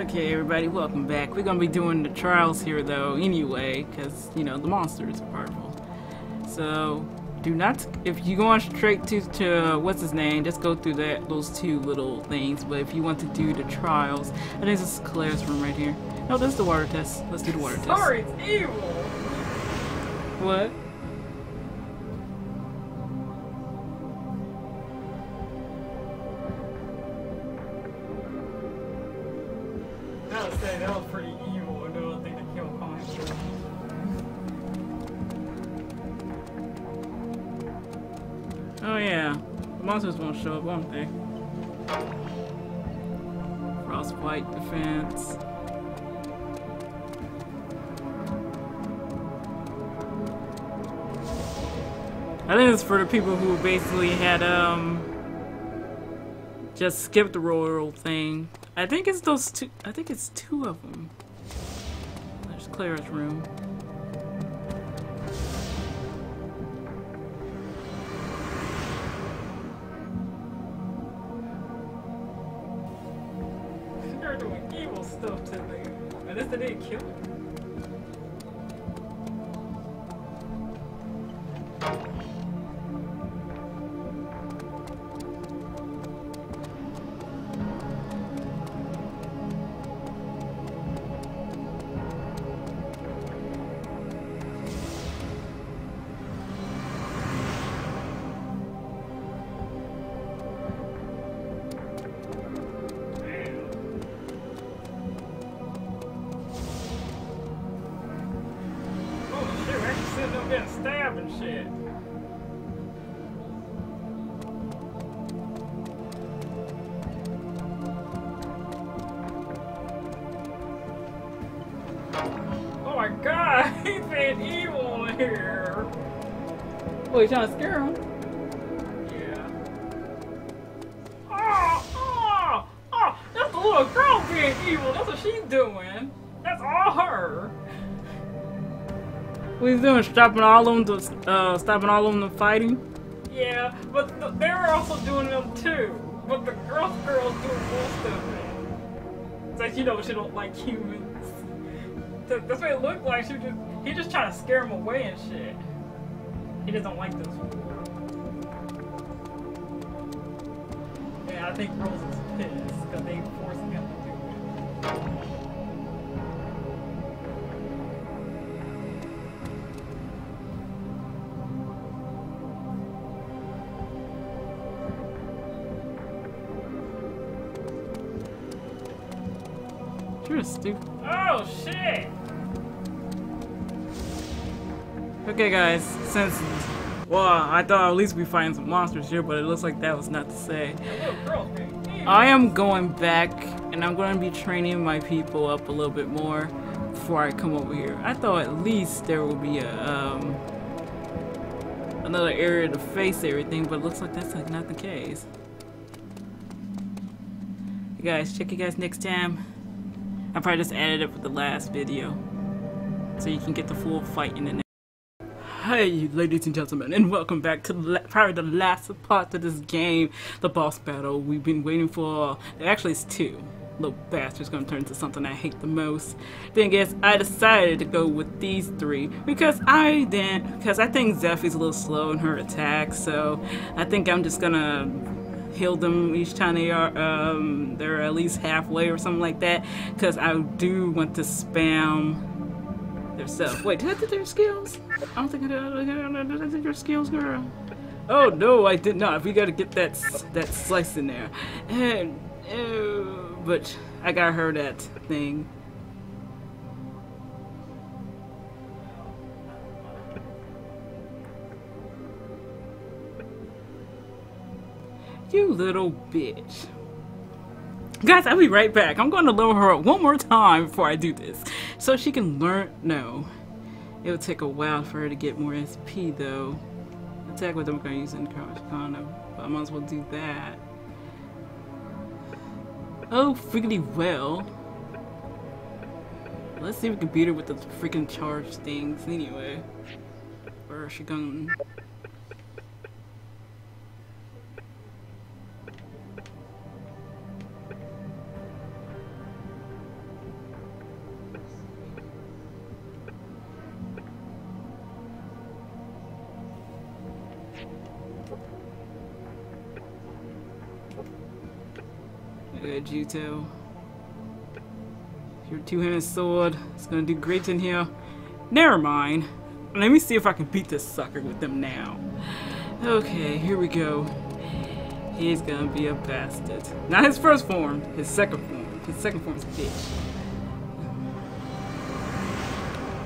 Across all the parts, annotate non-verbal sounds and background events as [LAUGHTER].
Okay, everybody, welcome back. We're gonna be doing the trials here, though, anyway, because you know the monsters are powerful. So, do not if you go on straight to to uh, what's his name, just go through that those two little things. But if you want to do the trials, I think this is Claire's room right here. No, this is the water test. Let's do the water test. Sorry, it's evil. What? Show up, won't they? Frostbite defense. I think it's for the people who basically had um just skipped the royal thing. I think it's those two. I think it's two of them. There's Claire's room. My god, he's being evil here. Oh, you trying to scare him? Yeah. Oh, oh, oh, that's the little girl being evil. That's what she's doing. That's all her. What he's doing? Stopping all of them, to, uh, stopping all of them from fighting. Yeah, but th they were also doing them too. But the girl girl's doing most of it. It's like, you know, she don't like humans. Th- That's what it looked like. She just, he just trying to scare him away and shit. He doesn't like those. Yeah, I think Rose is pissed because they forcing him to do it. You're stupid. Oh shit! Okay, guys, since well, I thought at least we find some monsters here, but it looks like that was not to say. I am going back, and I'm going to be training my people up a little bit more before I come over here. I thought at least there will be a um another area to face everything, but it looks like that's like not the case. You guys, check you guys next time. I probably just added it with the last video, so you can get the full fight in the next. Hey, ladies and gentlemen, and welcome back to probably the last part of this game, the boss battle we've been waiting for. Actually, it's two. Little bastard's gonna turn into something I hate the most. Thing is, I decided to go with these three because I then because I think Zephie's a little slow in her attacks, so I think I'm just gonna heal them each time they are um, they're at least halfway or something like that. Because I do want to spam stuff. Wait, did I do their skills? I don't think I did. I did, did I do your skills, girl. Oh no, I did not. We gotta get that that slice in there. And uh, but I got her that thing. You little bitch. Guys, I'll be right back. I'm going to lower her up one more time before I do this. So she can learn. No. It would take a while for her to get more SP, though. Attack with them going to use in Katana. But I might as well do that. Oh, freaking well. Let's see if we can beat her with the freaking charge things anyway. Is she going? Good, Juto. Your two-handed sword is gonna do great in here. Never mind. Let me see if I can beat this sucker with them now. Okay, here we go. He's gonna be a bastard. Not his first form, his second form. His second form is a bitch.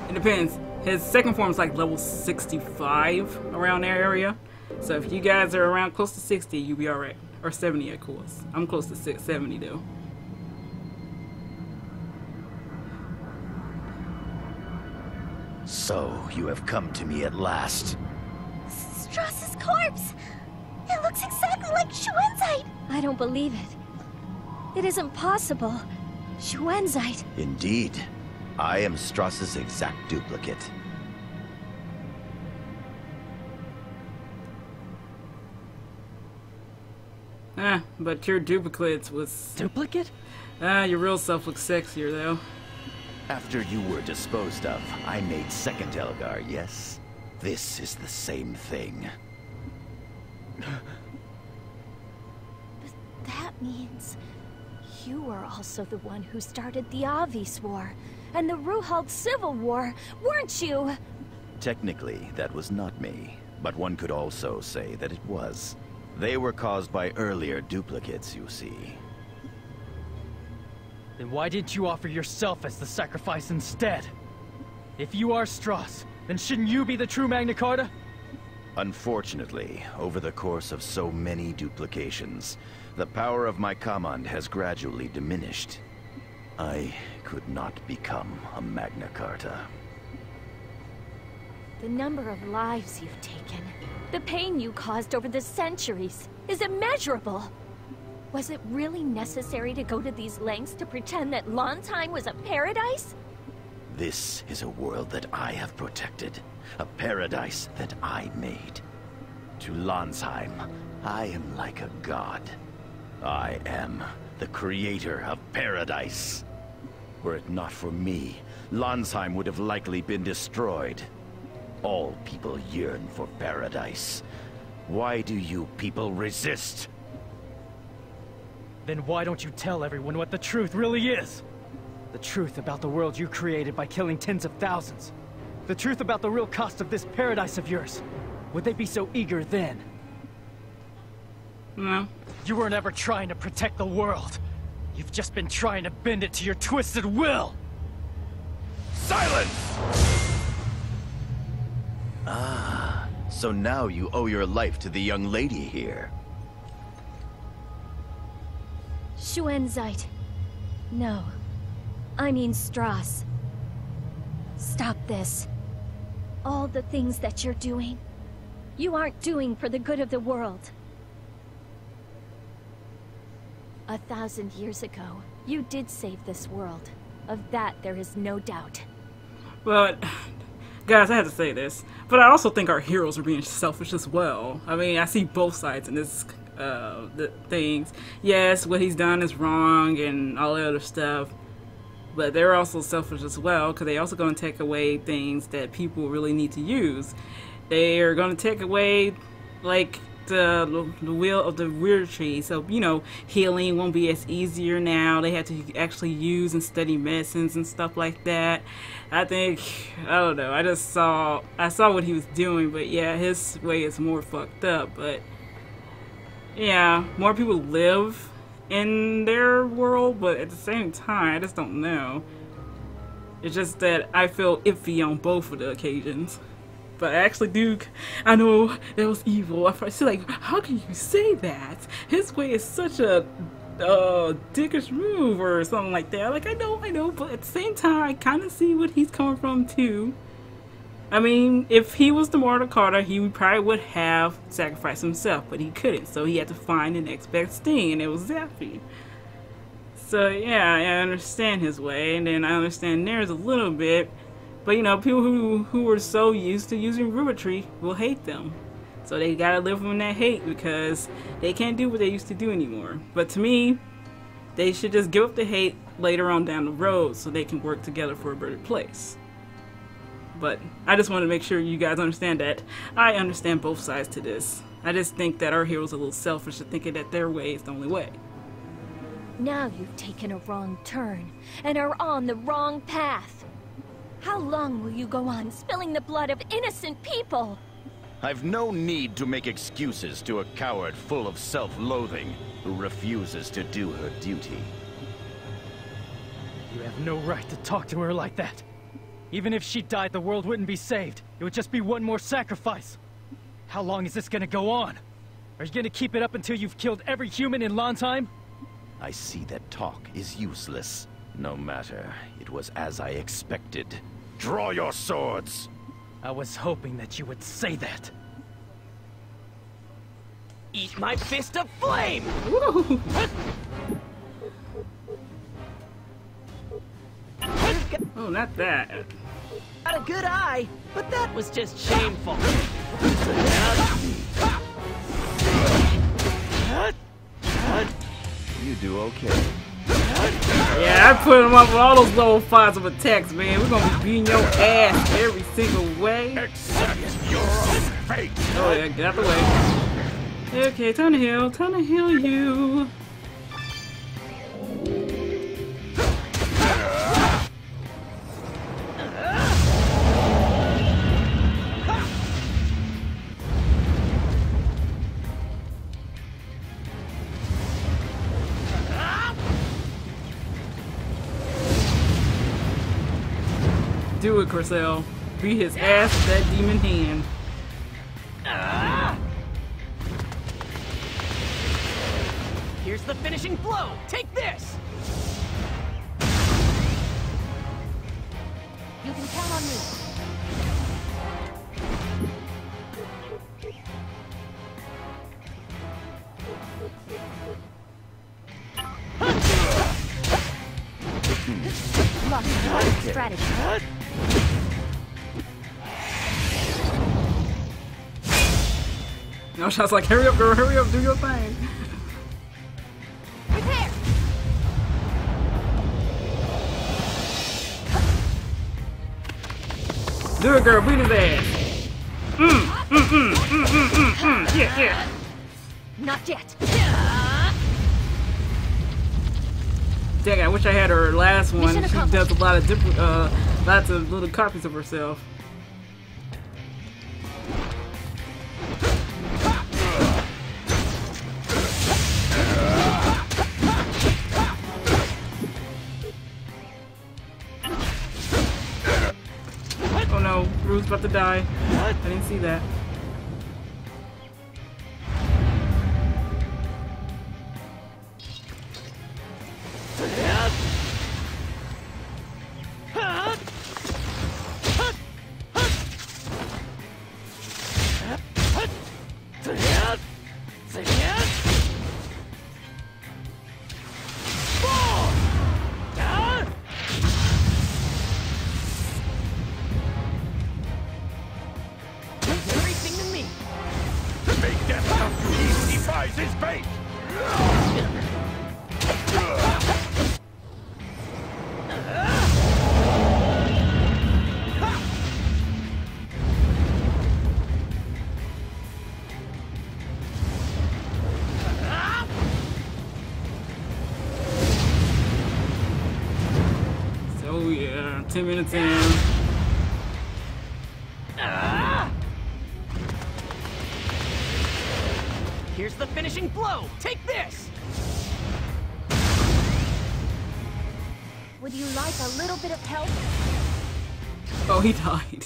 It depends. His second form is like level 65 around that area. So if you guys are around close to 60, you'll be alright. Or 70 of course. I'm close to 70 though. So, you have come to me at last. Strass's corpse! It looks exactly like Schuenzeit! I don't believe it. It isn't possible. Schuenzeit. Indeed. I am Strass's exact duplicate. Ah, but your duplicates was... Duplicate? Ah, your real self looks sexier though. After you were disposed of, I made second Elgar, yes? This is the same thing. But that means you were also the one who started the Avis War and the Ruhald Civil War, weren't you? Technically, that was not me, but one could also say that it was. They were caused by earlier duplicates, you see. Then why didn't you offer yourself as the sacrifice instead? If you are Strass, then shouldn't you be the true Magna Carta? Unfortunately, over the course of so many duplications, the power of my command has gradually diminished. I could not become a Magna Carta. The number of lives you've taken, the pain you caused over the centuries, is immeasurable. Was it really necessary to go to these lengths to pretend that Lanzheim was a paradise? This is a world that I have protected. A paradise that I made. To Lanzheim, I am like a god. I am the creator of paradise. Were it not for me, Lanzheim would have likely been destroyed. All people yearn for paradise. Why do you people resist? Then why don't you tell everyone what the truth really is? The truth about the world you created by killing tens of thousands. The truth about the real cost of this paradise of yours. Would they be so eager then? No. You weren't ever trying to protect the world. You've just been trying to bend it to your twisted will! Silence! Ah, so now you owe your life to the young lady here. Schuenzeit. No. I mean Strass. Stop this. All the things that you're doing, you aren't doing for the good of the world. A thousand years ago, you did save this world. Of that, there is no doubt. But, guys, I had to say this. But I also think our heroes are being selfish as well. I mean, I see both sides in this uh, the things. Yes, what he's done is wrong and all the other stuff. But they're also selfish as well because they're also going to take away things that people really need to use. They are going to take away, like, the, the wheel of the weird tree. So, you know, healing won't be as easier now. They have to actually use and study medicines and stuff like that. I think, I don't know, I just saw, I saw what he was doing, but yeah, his way is more fucked up, but yeah, more people live in their world, but at the same time, I just don't know. It's just that I feel iffy on both of the occasions. But actually do, I know that was evil. I feel like, how can you say that? His way is such a uh, dickish move or something like that. Like, I know, I know, but at the same time, I kind of see what he's coming from too. I mean, if he was the Magna Carta, he probably would have sacrificed himself, but he couldn't, so he had to find the next best thing, and it was Zaffy. So yeah, I understand his way, and then I understand theirs a little bit, but you know, people who who are so used to using Rubatry will hate them. So they gotta live from that hate because they can't do what they used to do anymore. But to me, they should just give up the hate later on down the road so they can work together for a better place. But I just want to make sure you guys understand that I understand both sides to this. I just think that our heroes are a little selfish to thinking that their way is the only way. Now you've taken a wrong turn and are on the wrong path. How long will you go on spilling the blood of innocent people? I've no need to make excuses to a coward full of self-loathing who refuses to do her duty. You have no right to talk to her like that. Even if she died, the world wouldn't be saved. It would just be one more sacrifice. How long is this gonna go on? Are you gonna keep it up until you've killed every human in Lanzheim? I see that talk is useless. No matter, it was as I expected. Draw your swords! I was hoping that you would say that. Eat my fist of flame! [LAUGHS] Oh, not that. Got a good eye, but that was just shameful. You do okay. Yeah, I put him up with all those level fives of attacks, man. We're gonna be beating your ass every single way. Your! Oh yeah, get out the way. Okay, time to heal. Time to heal you. Do it, Crocell. Beat his ass with that demon hand. Here's the finishing blow. Take this! You can count on me. Lost strategy. [LAUGHS] No, shots like, hurry up, girl, hurry up, do your thing. Prepare! Do it, girl, beat his ass. Mm, mm, mm, mm, mm, mm, mm. Yeah, yeah. Not yet. Dang, I wish I had her last one. She does a lot of different, uh, lots of little copies of herself. About to die. I didn't see that. 10 minutes in. Ah! Here's the finishing blow. Take this! Would you like a little bit of help? Oh, he died.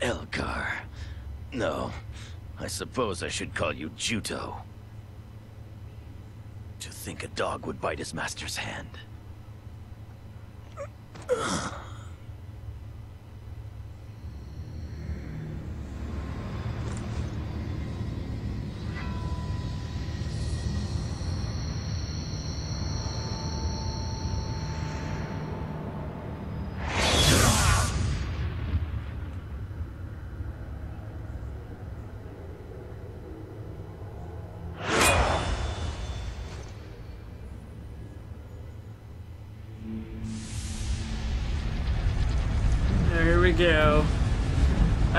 Elgar. No. I suppose I should call you Juto. Think a dog would bite his master's hand.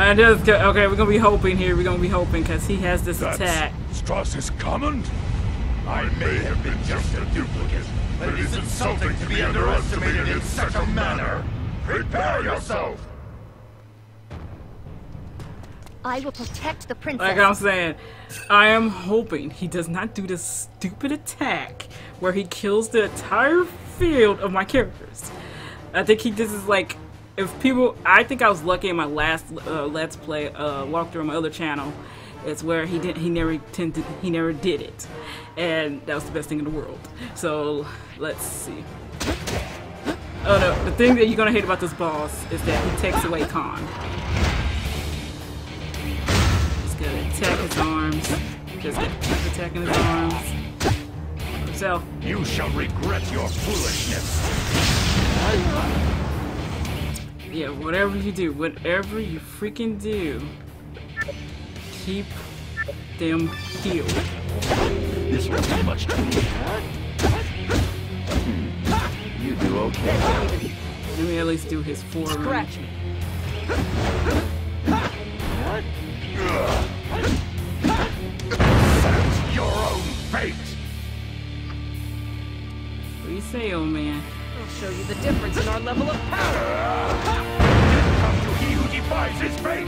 I just okay. We're gonna be hoping here. We're gonna be hoping because he has this attack. Strass's command? I may have been just a duplicate, but it is insulting to be underestimated in such a manner. Prepare yourself! I will protect the princess. Like I'm saying, I am hoping he does not do this stupid attack where he kills the entire field of my characters. I think he this is like if people I think I was lucky in my last uh, let's play uh, walkthrough on my other channel. It's where he didn't he never tended he never did it, and that was the best thing in the world. So let's see. Oh no, the thing that you're gonna hate about this boss is that he takes away Kan. He's gonna attack his arms. Just attacking his arms. Himself. You shall regret your foolishness. Yeah, whatever you do, whatever you freaking do, keep them healed. This will be much too Hmm. You do okay. Let me at least do his four. Scratch me. That's your own fate! What do you say, old man? I'll show you the difference in our level of power. To he who defies his fate!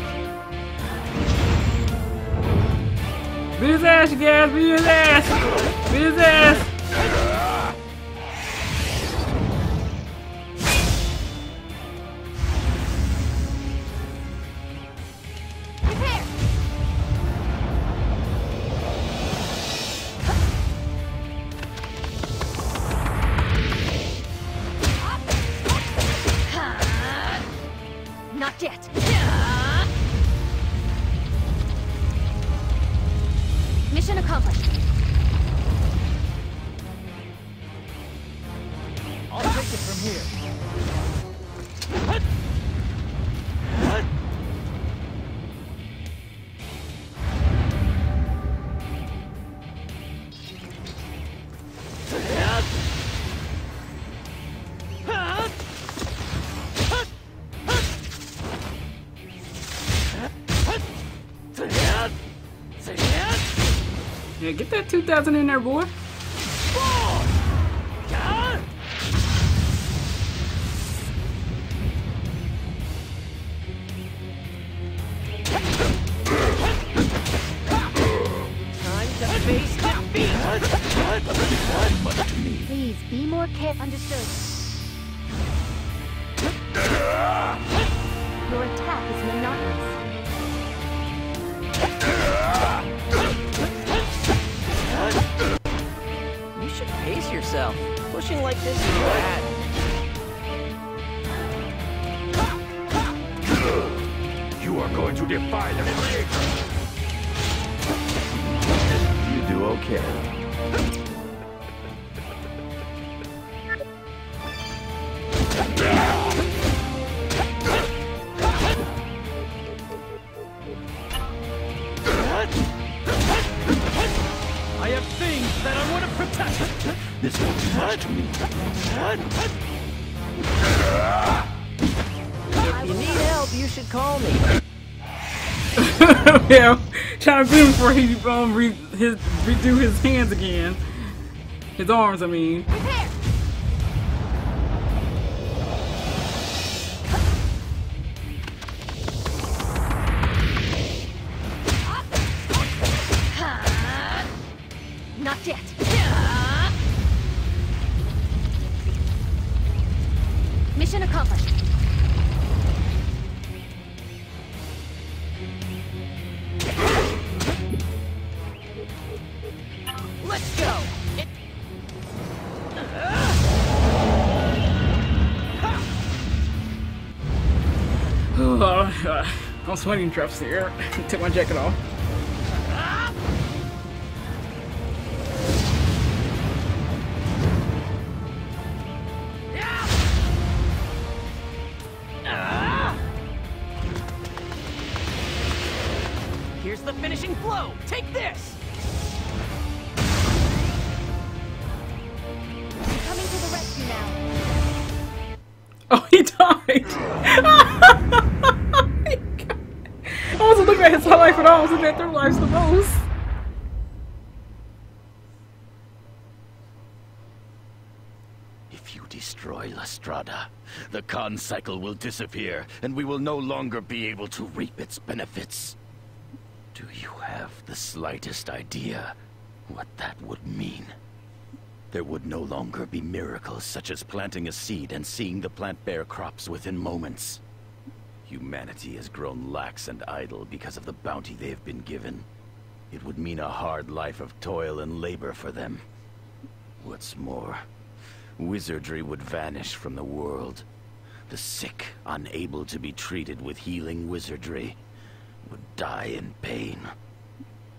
Beat his ass, you guys! Beat his ass! Beat his ass! Get that 2000 in there, boy. If you need help, you should call me. [LAUGHS] yeah, trying to beat him before he um re his redo his hands again. His arms, I mean. Uh, I'm sweating drops here. [LAUGHS] Took my jacket off. Kan cycle will disappear, and we will no longer be able to reap its benefits. Do you have the slightest idea what that would mean? There would no longer be miracles such as planting a seed and seeing the plant bear crops within moments. Humanity has grown lax and idle because of the bounty they have been given. It would mean a hard life of toil and labor for them. What's more, wizardry would vanish from the world. The sick, unable to be treated with healing wizardry, would die in pain.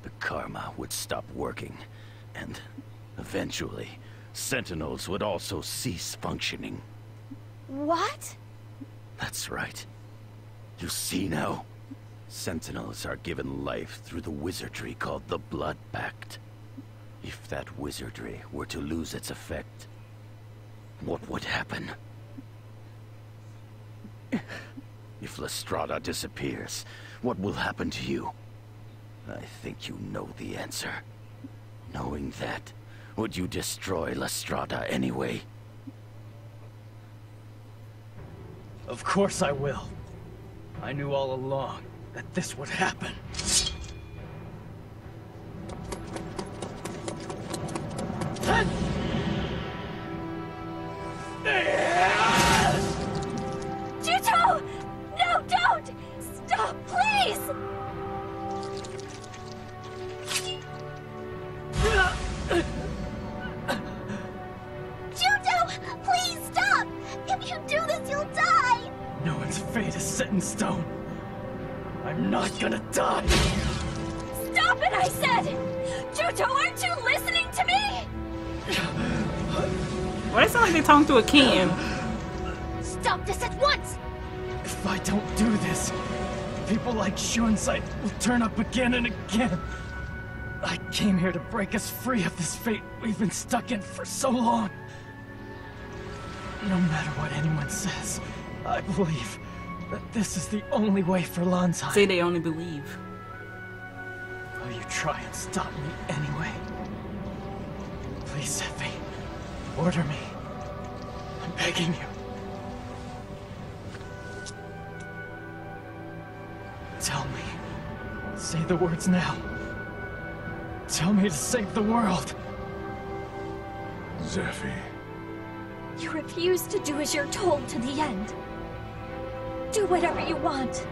The karma would stop working, and eventually, sentinels would also cease functioning. What? That's right. You see now? Sentinels are given life through the wizardry called the Blood Pact. If that wizardry were to lose its effect, what would happen? If La Strada disappears, what will happen to you? I think you know the answer. Knowing that, would you destroy La Strada anyway? Of course I will. I knew all along that this would happen. Like they talking to a can? Stop this at once! If I don't do this, people like Schuenzeit will turn up again and again. I came here to break us free of this fate we've been stuck in for so long. No matter what anyone says, I believe that this is the only way for Lanzheim. Say they only believe. Will you try and stop me anyway? Please, Zephie. Order me. I'm begging you. Tell me. Say the words now. Tell me to save the world. Zephie. You refuse to do as you're told to the end. Do whatever you want.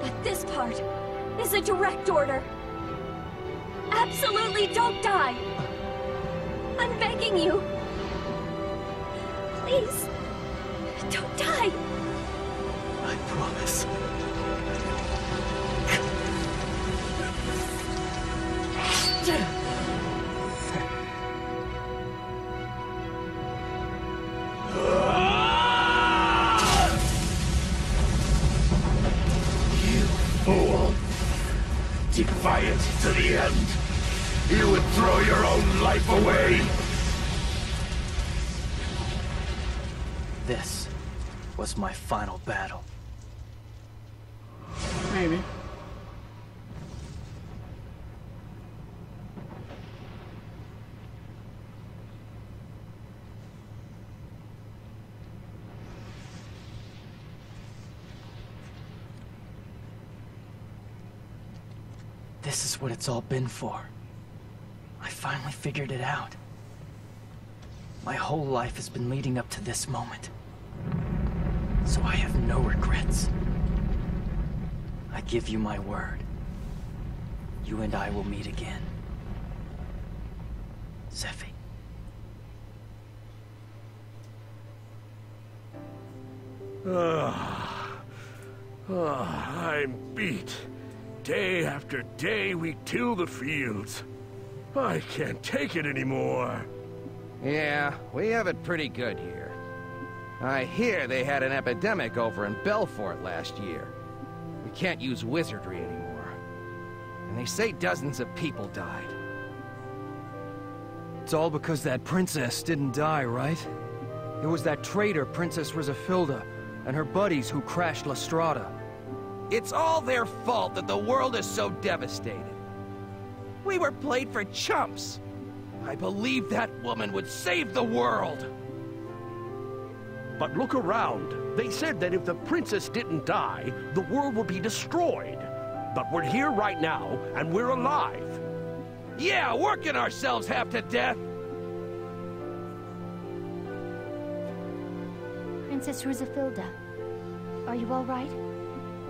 But this part is a direct order. Absolutely don't die. I'm begging you. Please, don't die. I promise. You fool! Defiant to the end! You would throw your own life away! This was my final battle. Maybe. This is what it's all been for. I finally figured it out. My whole life has been leading up to this moment. So I have no regrets. I give you my word. You and I will meet again. Zephie. Ah, I'm beat. Day after day we till the fields. I can't take it anymore. Yeah, we have it pretty good here. I hear they had an epidemic over in Belfort last year. We can't use wizardry anymore. And they say dozens of people died. It's all because that princess didn't die, right? It was that traitor, Princess Rzephillda, and her buddies who crashed La Strada. It's all their fault that the world is so devastated. We were played for chumps. I believe that woman would save the world. But look around. They said that if the princess didn't die, the world would be destroyed. But we're here right now, and we're alive. Yeah, working ourselves half to death. Princess Rzephillda, are you all right?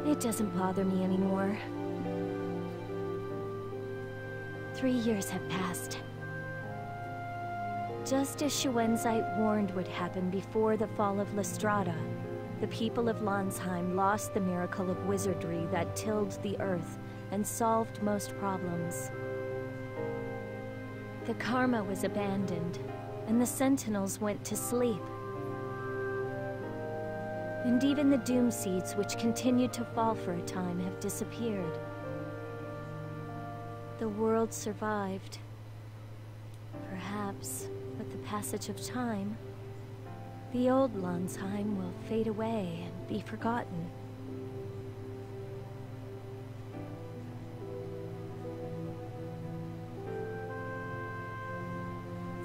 It doesn't bother me anymore. Three years have passed. Just as Schuenzeit warned would happen before the fall of La Strada, the people of Lanzheim lost the miracle of wizardry that tilled the earth and solved most problems. The Karma was abandoned, and the Sentinels went to sleep. And even the Doom Seeds, which continued to fall for a time, have disappeared. The world survived. Perhaps, passage of time, the old Lanzheim will fade away and be forgotten.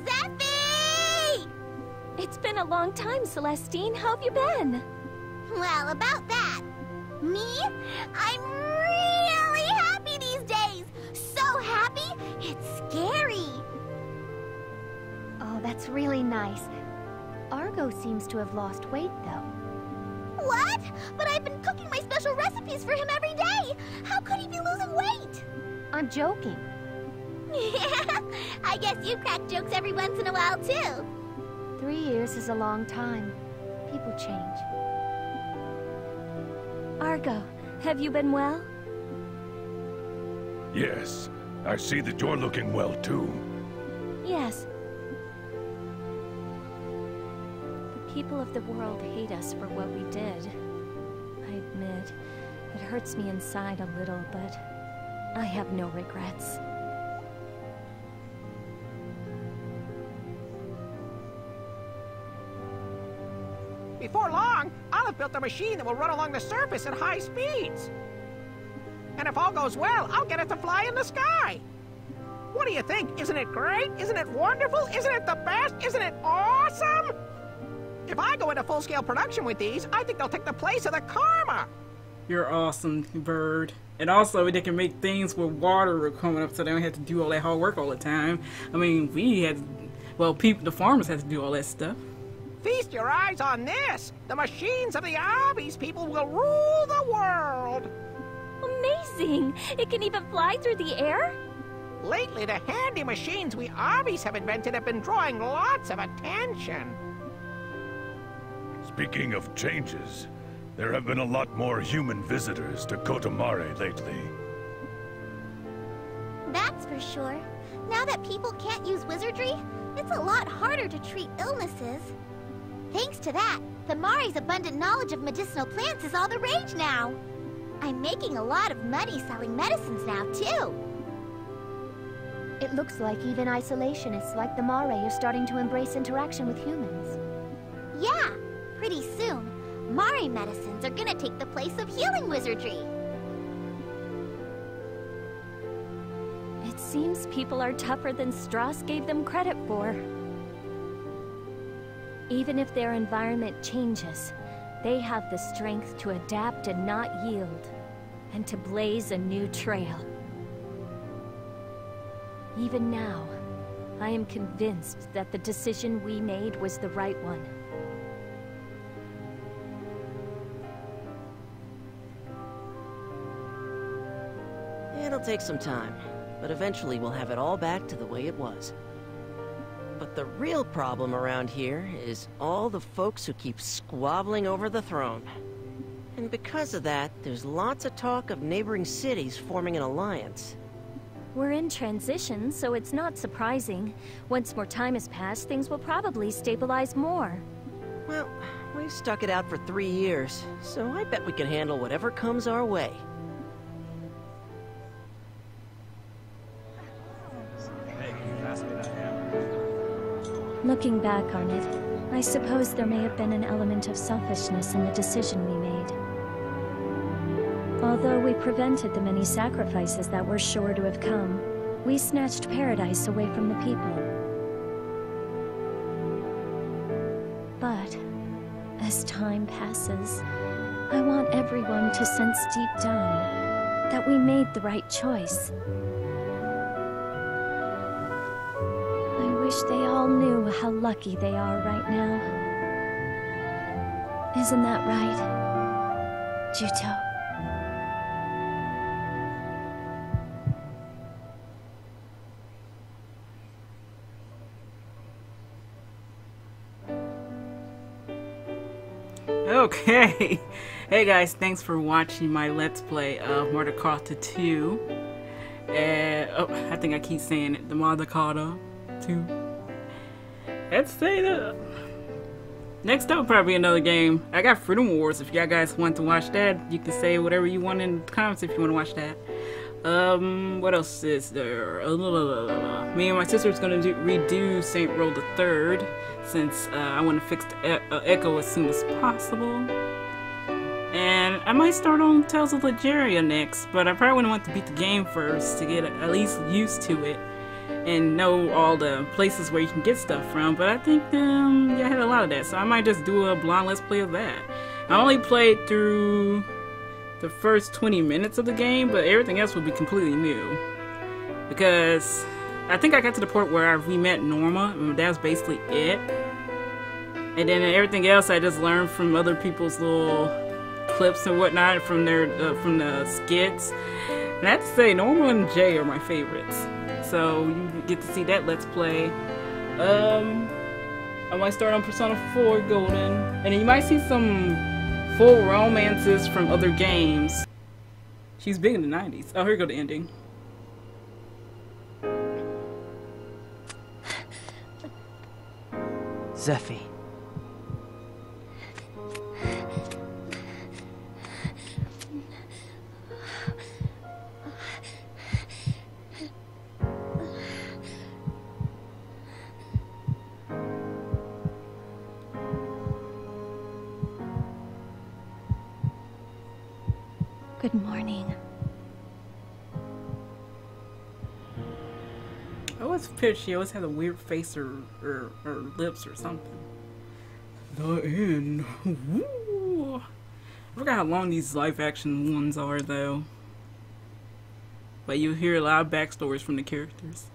Zephie! It's been a long time, Celestine. How have you been? Well, about that. Me? I'm Really nice. Argo seems to have lost weight, though. What? But I've been cooking my special recipes for him every day. How could he be losing weight? I'm joking. Yeah, [LAUGHS] I guess you crack jokes every once in a while, too. Three years is a long time. People change. Argo, have you been well? Yes, I see that you're looking well too. Yes. People of the world hate us for what we did. I admit, it hurts me inside a little, but I have no regrets. Before long, I'll have built a machine that will run along the surface at high speeds. And if all goes well, I'll get it to fly in the sky. What do you think? Isn't it great? Isn't it wonderful? Isn't it the best? Isn't it awesome? If I go into full-scale production with these, I think they'll take the place of the Karma. You're awesome, bird. And also, they can make things with water coming up so they don't have to do all that hard work all the time. I mean, we had, well, people, the farmers had to do all that stuff. Feast your eyes on this. The machines of the Arby's people will rule the world. Amazing! It can even fly through the air? Lately, the handy machines we Arby's have invented have been drawing lots of attention. Speaking of changes, there have been a lot more human visitors to Kotomare lately. That's for sure. Now that people can't use wizardry, it's a lot harder to treat illnesses. Thanks to that, the Mari's abundant knowledge of medicinal plants is all the rage now. I'm making a lot of money selling medicines now, too. It looks like even isolationists like the Mare are starting to embrace interaction with humans. Yeah, pretty soon, Mari medicines are gonna take the place of healing wizardry. It seems people are tougher than Strass gave them credit for. Even if their environment changes, they have the strength to adapt and not yield, and to blaze a new trail. Even now, I am convinced that the decision we made was the right one. Take some time, but eventually we'll have it all back to the way it was. But the real problem around here is all the folks who keep squabbling over the throne. And because of that, there's lots of talk of neighboring cities forming an alliance. We're in transition, so it's not surprising. Once more time has passed, things will probably stabilize more. Well, we've stuck it out for three years, so I bet we can handle whatever comes our way. Looking back on it, I suppose there may have been an element of selfishness in the decision we made. Although we prevented the many sacrifices that were sure to have come, we snatched paradise away from the people. But, as time passes, I want everyone to sense deep down that we made the right choice. Wish they all knew how lucky they are right now. Isn't that right, Juto? Okay. [LAUGHS] Hey guys, thanks for watching my Let's Play of Murder 2. And, oh, I think I keep saying it. The Murder 2. Let's say that. Next up, probably another game. I got Freedom Wars. If y'all guys want to watch that, you can say whatever you want in the comments if you want to watch that. Um, what else is there? Uh, me and my sister's gonna do, redo Saints Row the Third since uh, I want to fix the e uh, echo as soon as possible. And I might start on Tales of Legendia next, but I probably want to beat the game first to get at least used to it and know all the places where you can get stuff from. But I think um, yeah, I had a lot of that, so I might just do a blind let's play of that. I only played through the first 20 minutes of the game, but everything else will be completely new. Because I think I got to the point where we met Norma, and that was basically it. And then everything else I just learned from other people's little clips and whatnot from their uh, from the skits. And I have to say, Norma and Jay are my favorites. So you get to see that Let's Play. Um, I might start on Persona 4 Golden, and you might see some full romances from other games. She's big in the 90s. Oh, here go the ending. Zephie. Good morning. I always figured she always had a weird face or, or, or lips or something. The end. Woo. I forgot how long these live action ones are though. But you hear a lot of backstories from the characters.